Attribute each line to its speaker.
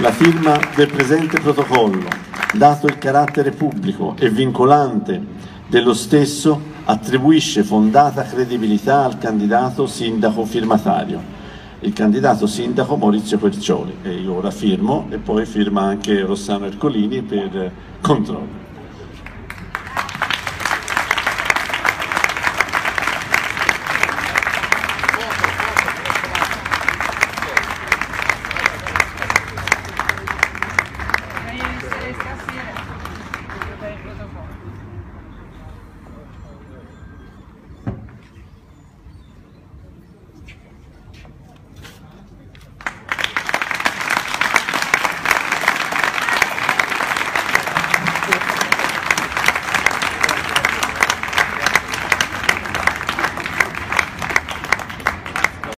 Speaker 1: La firma del presente protocollo, dato il carattere pubblico e vincolante dello stesso, attribuisce fondata credibilità al candidato sindaco firmatario, il candidato sindaco Maurizio Percioli. E io ora firmo e poi firma anche Rossano Ercolini per controllo.